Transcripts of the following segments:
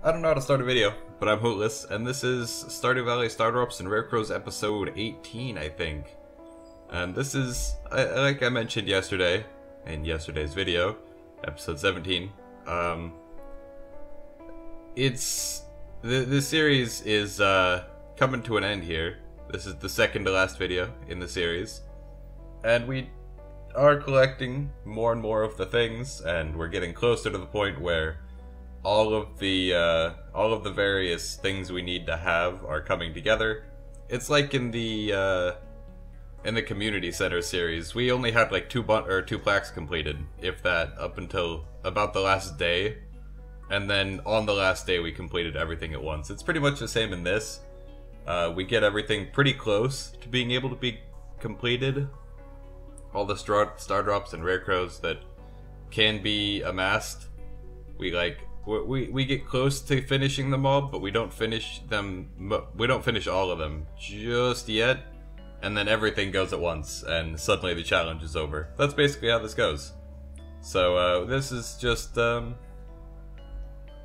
I don't know how to start a video, but I'm Hootless, and this is Stardew Valley Stardrops and Rarecrows episode 18, I think. And this is, like I mentioned yesterday, in yesterday's video, episode 17, um, it's, the, the series is, uh, coming to an end here. This is the second to last video in the series. And we are collecting more and more of the things, and we're getting closer to the point where all of the uh, all of the various things we need to have are coming together. It's like in the uh, in the community center series, we only had like two bun- or two plaques completed, if that, up until about the last day, and then on the last day we completed everything at once. It's pretty much the same in this. Uh, we get everything pretty close to being able to be completed. All the star, star drops and rare crows that can be amassed, we like we, we get close to finishing them all, but we don't finish them. We don't finish all of them just yet, and then everything goes at once, and suddenly the challenge is over. That's basically how this goes. So uh, this is just um,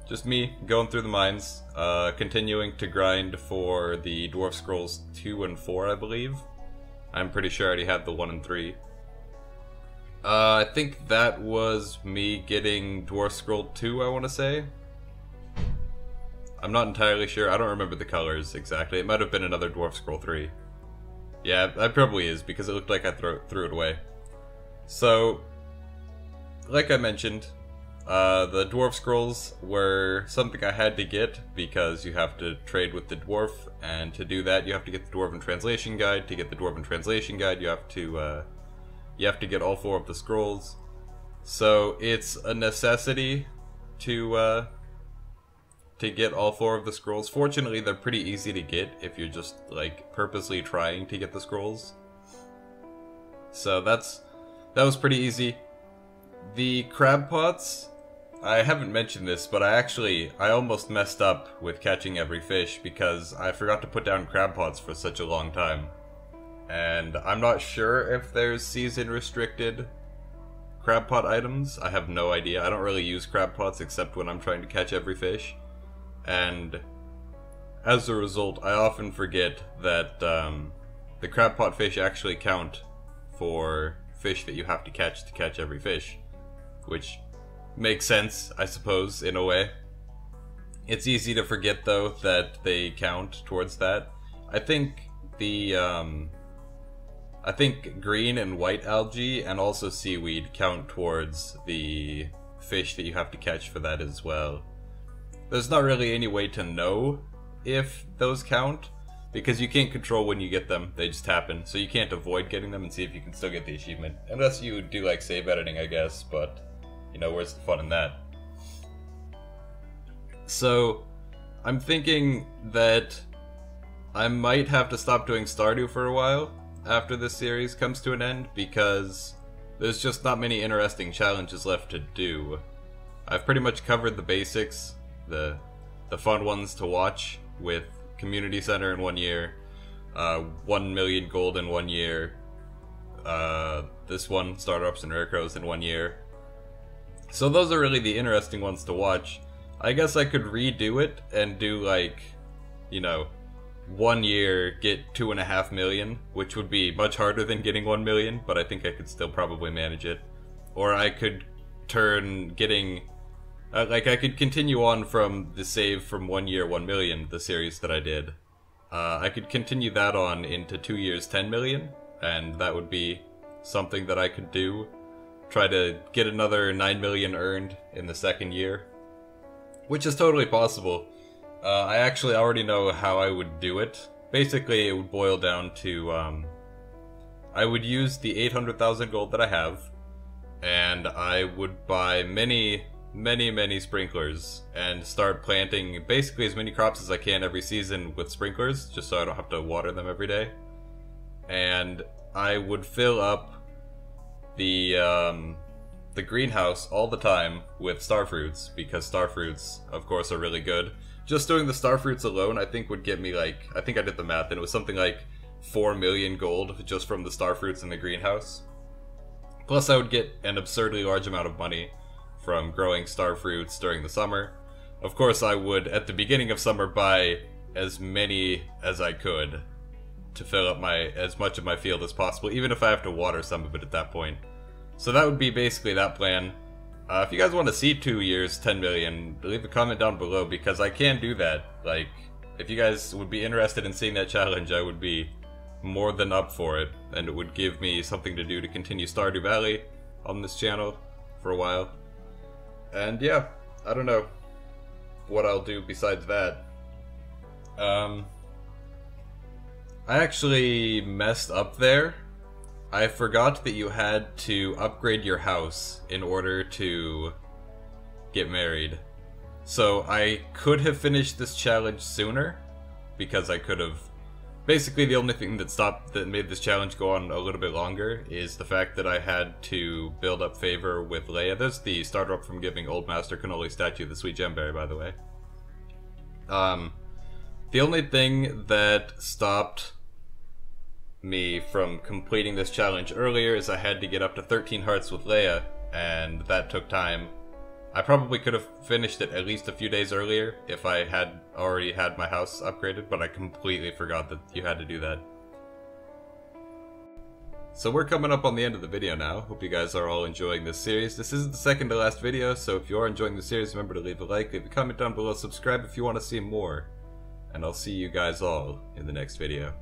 just me going through the mines, uh, continuing to grind for the Dwarf Scrolls two and four, I believe. I'm pretty sure I already had the one and three. Uh, I think that was me getting Dwarf Scroll 2, I want to say. I'm not entirely sure. I don't remember the colors exactly. It might have been another Dwarf Scroll 3. Yeah, that probably is, because it looked like I threw, threw it away. So, like I mentioned, uh, the Dwarf Scrolls were something I had to get, because you have to trade with the Dwarf, and to do that you have to get the Dwarven Translation Guide. To get the Dwarven Translation Guide you have to, uh, you have to get all four of the scrolls. So it's a necessity to uh, to get all four of the scrolls. Fortunately, they're pretty easy to get if you're just like purposely trying to get the scrolls. So that's that was pretty easy. The crab pots, I haven't mentioned this, but I actually I almost messed up with catching every fish because I forgot to put down crab pots for such a long time and I'm not sure if there's season restricted crab pot items. I have no idea. I don't really use crab pots except when I'm trying to catch every fish, and as a result, I often forget that um, the crab pot fish actually count for fish that you have to catch to catch every fish, which makes sense, I suppose, in a way. It's easy to forget though that they count towards that. I think the um, I think green and white algae and also seaweed count towards the fish that you have to catch for that as well. There's not really any way to know if those count because you can't control when you get them, they just happen. So you can't avoid getting them and see if you can still get the achievement. Unless you do like save editing, I guess, but you know, where's the fun in that? So I'm thinking that I might have to stop doing Stardew for a while after this series comes to an end because there's just not many interesting challenges left to do. I've pretty much covered the basics, the the fun ones to watch with Community Center in one year, uh, 1 million gold in one year, uh, this one, Stardrops and Rarecrows in one year. So those are really the interesting ones to watch. I guess I could redo it and do like, you know, one year get two and a half million, which would be much harder than getting one million, but I think I could still probably manage it. Or I could turn getting. Uh, like, I could continue on from the save from one year, one million, the series that I did. Uh, I could continue that on into two years, 10 million, and that would be something that I could do. Try to get another 9 million earned in the second year, which is totally possible. Uh, I actually already know how I would do it. Basically, it would boil down to um, I would use the 800,000 gold that I have, and I would buy many, many, many sprinklers and start planting basically as many crops as I can every season with sprinklers, just so I don't have to water them every day. And I would fill up the um, the greenhouse all the time with star fruits because star fruits, of course, are really good just doing the star fruits alone, I think would get me like I think I did the math and it was something like four million gold just from the star fruits in the greenhouse. Plus, I would get an absurdly large amount of money from growing star fruits during the summer, of course, I would, at the beginning of summer, buy as many as I could to fill up my as much of my field as possible, even if I have to water some of it at that point. So that would be basically that plan. Uh, if you guys want to see two years, 10 million, leave a comment down below because I can do that. Like, if you guys would be interested in seeing that challenge, I would be more than up for it, and it would give me something to do to continue Stardew Valley on this channel for a while. And yeah, I don't know what I'll do besides that. Um, I actually messed up there. I forgot that you had to upgrade your house in order to get married. So I could have finished this challenge sooner because I could have basically the only thing that stopped that made this challenge go on a little bit longer is the fact that I had to build up favor with Leah. That's the stardrop from giving Old Master Cannoli statue, the Sweet Gemberry, by the way. Um, the only thing that stopped me from completing this challenge earlier is I had to get up to 13 hearts with Leah, and that took time I probably could have finished it at least a few days earlier if I had already had my house upgraded, but I completely forgot that you had to do that. So we're coming up on the end of the video now. Hope you guys are all enjoying this series. This isn't the second to last video, so if you are enjoying the series, remember to leave a like, leave a comment down below, subscribe if you want to see more. And I'll see you guys all in the next video.